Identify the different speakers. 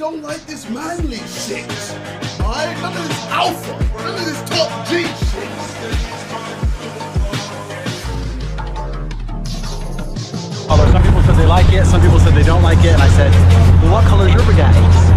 Speaker 1: don't like this manly shit. Alright? None of this alpha. None of this top G shit.
Speaker 2: Although some people said they like it, some people said they don't like it, and I said, well, what colour is your Bugatti?